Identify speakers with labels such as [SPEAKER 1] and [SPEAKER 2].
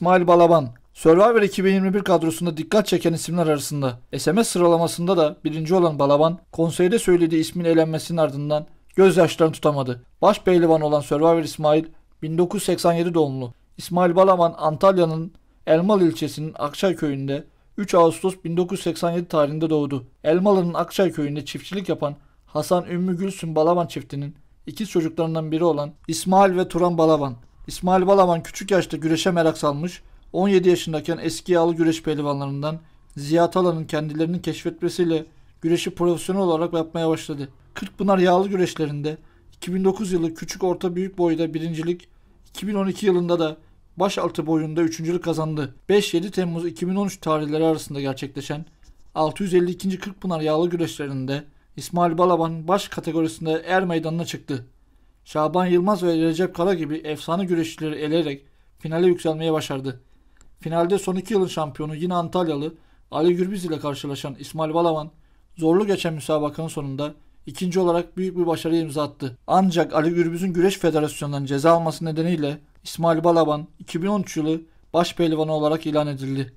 [SPEAKER 1] İsmail Balaban Survivor 2021 kadrosunda dikkat çeken isimler arasında. SMS sıralamasında da birinci olan Balaban, konseyde söylediği ismin elenmesinin ardından gözyaşlarını tutamadı. Baş pehlivan olan Survivor İsmail, 1987 doğumlu. İsmail Balaban, Antalya'nın Elmalı ilçesinin Akçay köyünde 3 Ağustos 1987 tarihinde doğdu. Elmalı'nın Akçay köyünde çiftçilik yapan Hasan Ümmü Gülsüm Balaban çiftinin ikiz çocuklarından biri olan İsmail ve Turan Balaban. İsmail Balaban küçük yaşta güreşe merak salmış, 17 yaşındayken eski yağlı güreş pehlivanlarından Ziya Talan'ın kendilerini keşfetmesiyle güreşi profesyonel olarak yapmaya başladı. Kırkpınar yağlı güreşlerinde 2009 yılı küçük orta büyük boyda birincilik, 2012 yılında da başaltı boyunda üçüncülük kazandı. 5-7 Temmuz 2013 tarihleri arasında gerçekleşen 652. Kırkpınar yağlı güreşlerinde İsmail Balaban baş kategorisinde er meydanına çıktı. Şaban Yılmaz ve Recep Kara gibi efsane güreşçileri eleyerek finale yükselmeye başardı. Finalde son iki yılın şampiyonu yine Antalyalı Ali Gürbüz ile karşılaşan İsmail Balaban zorlu geçen müsabakanın sonunda ikinci olarak büyük bir başarı imza attı. Ancak Ali Gürbüz'ün Güreş Federasyonu'ndan ceza alması nedeniyle İsmail Balaban 2013 yılı baş pehlivanı olarak ilan edildi.